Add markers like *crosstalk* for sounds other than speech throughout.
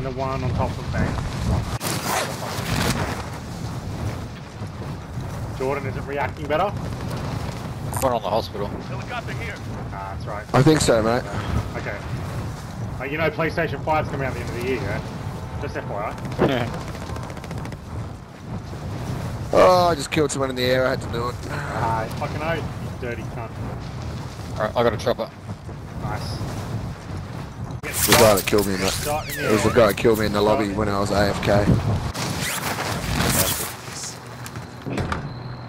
and the one on top of the bank. Jordan, is it reacting better? One on the hospital. Helicopter here. Ah, that's right. I think so, mate. Okay. Uh, you know PlayStation 5's coming out at the end of the year, yeah? Just FYI. *laughs* Oh, I just killed someone in the air. I had to do it. Ah, fucking oath, you dirty cunt. Alright, I got a chopper. Nice. The guy that killed me, in the It was the guy that killed me in the lobby when I was AFK.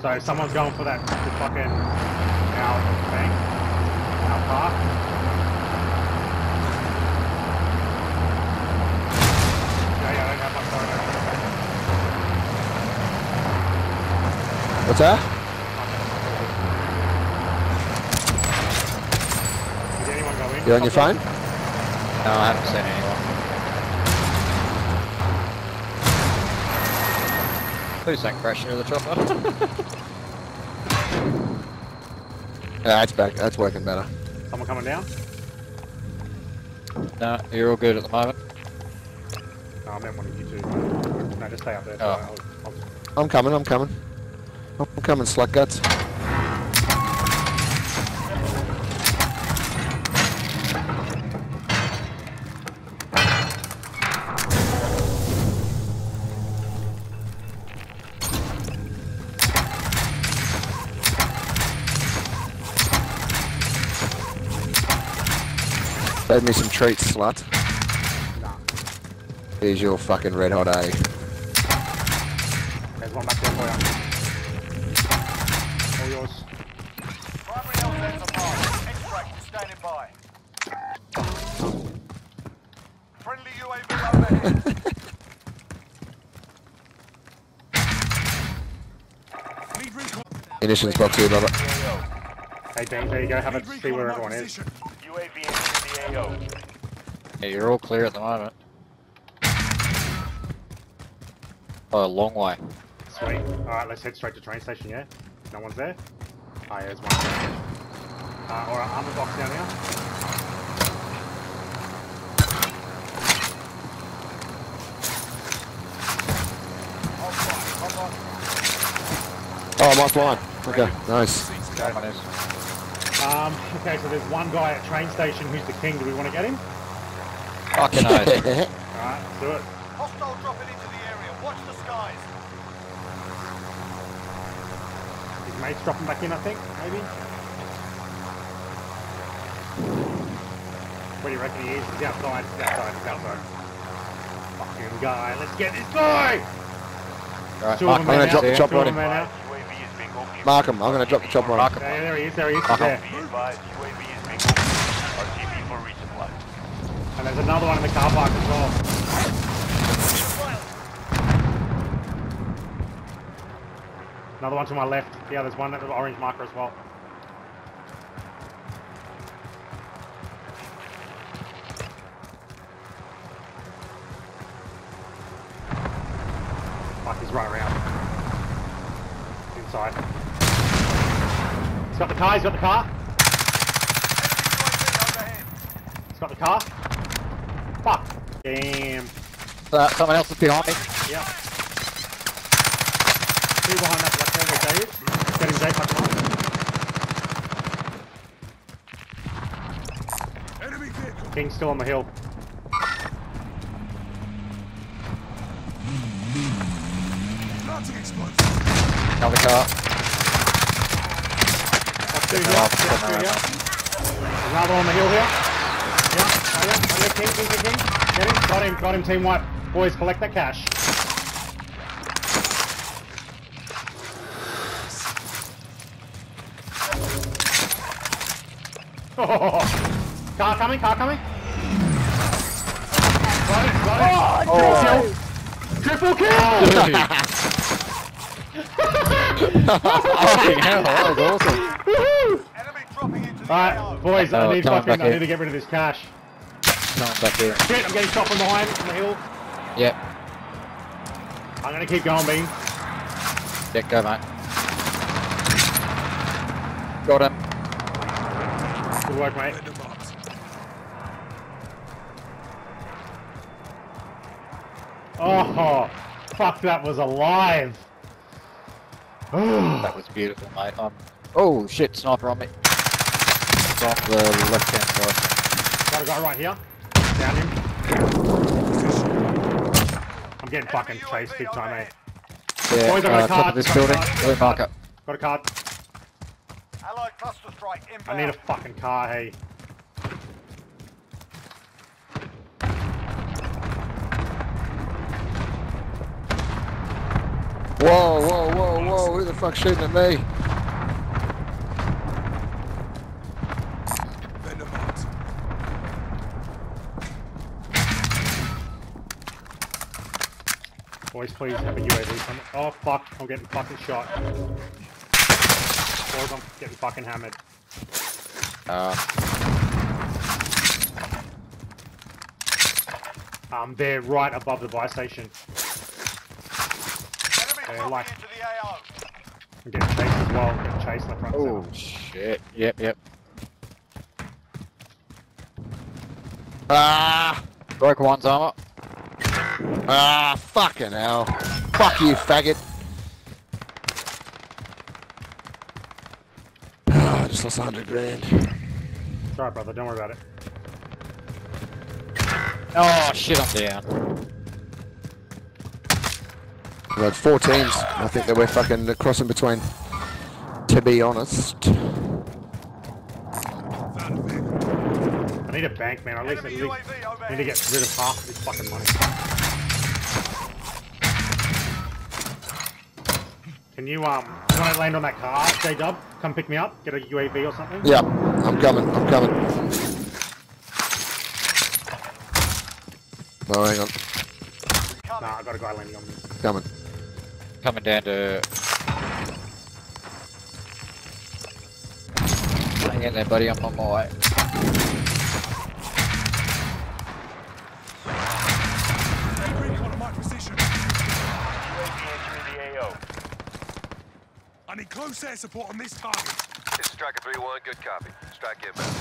So someone's going for that fucking our bank, our park. Yeah, yeah, I have my phone. What's that? Is anyone going? You on your phone? No, I haven't seen anyone. Who's that crashing into the chopper? *laughs* Yeah, that's back. That's working better. Someone coming down? no, you're all good at the moment. No, I meant one of you two. No, just stay up there. Oh. I'll, I'll, I'm coming. I'm coming. I'm coming, slut guts. Save me some treats, slut. nah. Here's your fucking red hot A. There's one back there for you. All yours. Primary LZ for mark. Extract standing by. Friendly UAV overhead. Need recon. Munitions box here, brother. Hey, Dean, there you go. Have a see where everyone is. UAV AO. Yeah, you're all clear at the moment. Oh, a long way. Sweet. Alright, let's head straight to train station, yeah? No one's there? Ah, yeah, there's one. Uh, alright, armor box down here. Oh, I'm offline. Okay, nice. One is. Um, okay, so there's one guy at train station who's the king. Do we want to get him? Fucking oath. *laughs* Alright, let's do it. Hostile dropping into the area. Watch the skies. His mate's dropping back in, I think, maybe? Where do you reckon he is? He's outside, he's outside, he's outside. Fucking guy, let's get this guy! Right, Two Mark, of them I'm gonna drop the chopper two on of them him. Mark him. I'm gonna drop the chopper on him. him. Yeah, there he is, there he is, he's Uh-huh. there. Be is being occupied. RTB for resupply. And there's another one in the car park as well. Another one to my left. Yeah, there's one at the orange marker as well. Fuck, he's right around. Inside. He's got the car, he's got the car. He's got the car. Fuck. Damn. Uh, someone else is behind me. Yeah. Two behind that black table, David. Get him, Dave. Fuck him. Enemy vehicle. King's still on the hill. Planting explosive. Another car. That's two here. Come on, That's come two here. Another on the hill here. Yeah. Right there. Right there. King, King, King, King. Get him. Got him. Got him. Team wipe. Boys, collect that cash. *laughs* car coming. Car coming. Got it. Got it. Oh, Triple kill. Triple kill. *laughs* *laughs* Fucking hell, that was awesome. Woohoo! Enemy dropping into the Alright, boys, I Oh, need fucking, I need to get rid of this cash. Someone back here. Shit, I'm getting shot from behind on the hill. Yep. I'm gonna keep going, Bean. Yeah, go, mate. Got him. Good work, mate. Oh, fuck, that was alive. *gasps* That was beautiful, mate. Um, oh shit, sniper on me. From the left hand side. Got a guy right here. Down him. I'm getting fucking chased big time, mate. Yeah, Boys, I got a uh, top card, of this got building. card. Blue marker. Got a card. Allied cluster strike I need a fucking car, hey. Whoa, whoa, whoa, whoa! Who the fuck's shooting at me? Boys, please have a UAV come. Oh fuck, I'm getting fucking shot. Boys, I'm getting fucking hammered. Uh, Um, they're right above the buy station. Enemy Yeah, dropping like- into the AO. I'm getting chased as well. I'm getting chased left, right, and oh center. shit. Yep, yep. Ah! Broke one's armor. Ah! Fucking hell! Fuck you, faggot! Ah, I just lost 100 grand. Alright, brother. Don't worry about it. Oh shit, I'm down. We had four teams. I think that we're fucking crossing between. To be honest. I need a bank, man. At least, at Enemy least UAV I need to get rid of half of this fucking money. Can you um, you I land on that car, J Dub? Come pick me up. Get a UAV or something. Yep, I'm coming. I'm coming. Oh, hang on. Nah, I got a guy landing on me. Coming. Coming down to. Hang in there, buddy. I'm on my way. UAV entering the AO. I need close air support on this target. This is Striker 3-1, good copy. Strike inbound.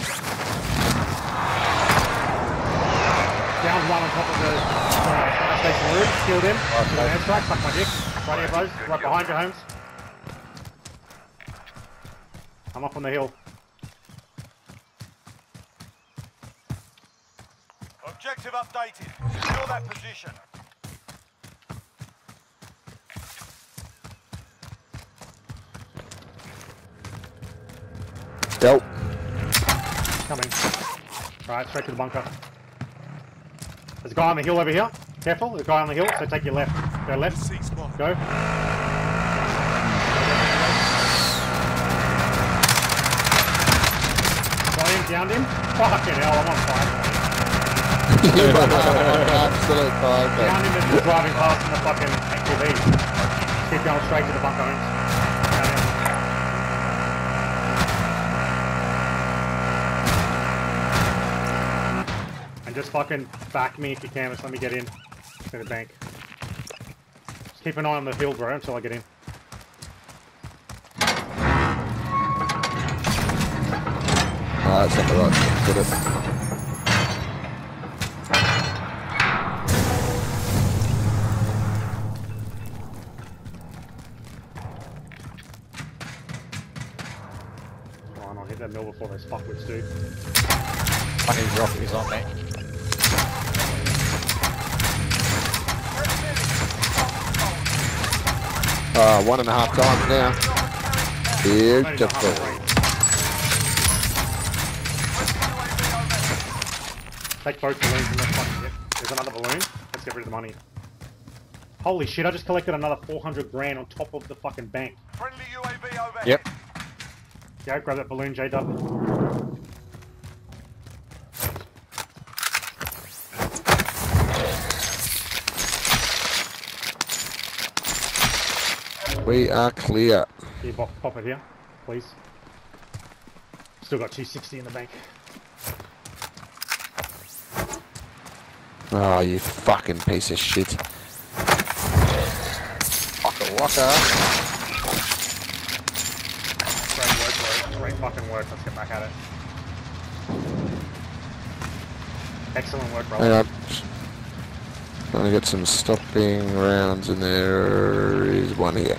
Down one on top of the uh, fire station roof. Killed him. An airstrike. Suck my dick. Right here, bros. Right behind you, Holmes. I'm up on the hill. Objective updated. Secure that position. Dealt. Coming. Right, straight to the bunker. There's a guy on the hill over here. Careful, there's a guy on the hill, so take your left. Go left. Go. Got him, downed him. Fucking hell, I'm on fire. Absolute fire. Downed him as driving past in the fucking ATV. Keep going straight to the bunker. And just fucking back me if you can. Just let me get in to the bank. Just keep an eye on the hill, bro, until I get in. Ah, that's not the right thing, it? Come on, I'll hit that mill before those fuckwits do. One of these rockets on me. Ah, one and a half times now. Only Beautiful. the range. Take both balloons and let's fucking get. There's another balloon. Let's get rid of the money. Holy shit, I just collected another 400 grand on top of the fucking bank. Friendly UAV overhead. Yep. Yeah, grab that balloon, J We are clear. Here, pop, pop it here, please. Still got 260 in the bank. Oh, you fucking piece of shit. Waka waka. Great work, bro. Great fucking work. Let's get back at it. Excellent work, bro. Hang on. Trying to get some stopping rounds, and there is one here.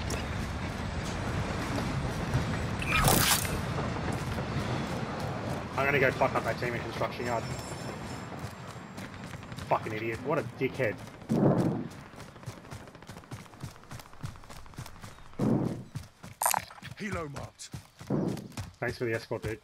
Gonna go fuck up that team in construction yard. Fucking idiot. What a dickhead. Helo marked. Thanks for the escort, dude.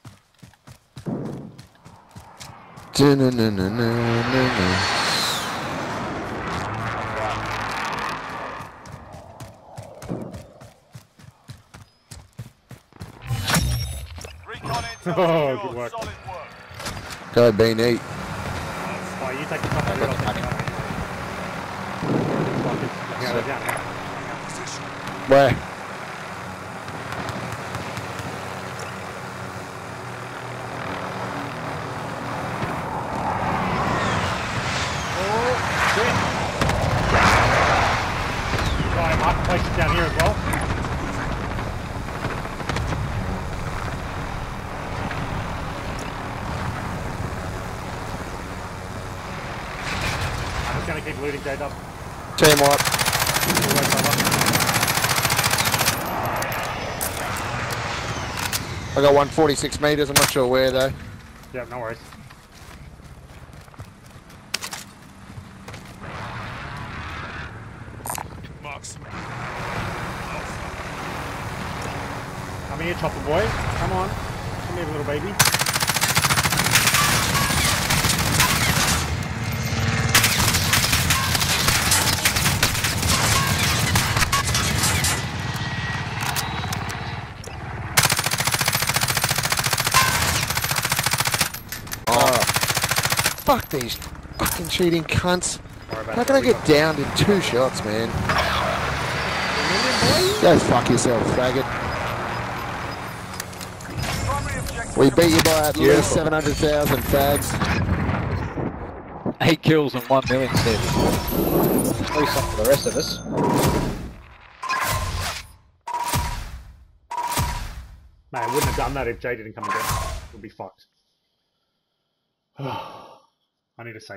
*laughs* Oh, good work. Solid work. Go be neat. Oh, you take the top of the the money. Yeah, they're down now. Position. Where? Right, Mark, place it down here as well. I'm just gonna keep looting J-Dub. Team wipe. I got 146 meters. I'm not sure where though. Yeah, no worries. Marksman. Come here, chopper boy. Come on. Come here, little baby. Oh. Fuck these fucking cheating cunts. How can I get downed in two shots, man? Go fuck yourself, faggot. We beat you by at least Beautiful. 700,000 fags. Eight kills and one million Steve. At least not for the rest of us. Man, I wouldn't have done that if Jay didn't come and get me. We'd be fucked. *sighs* I need to say.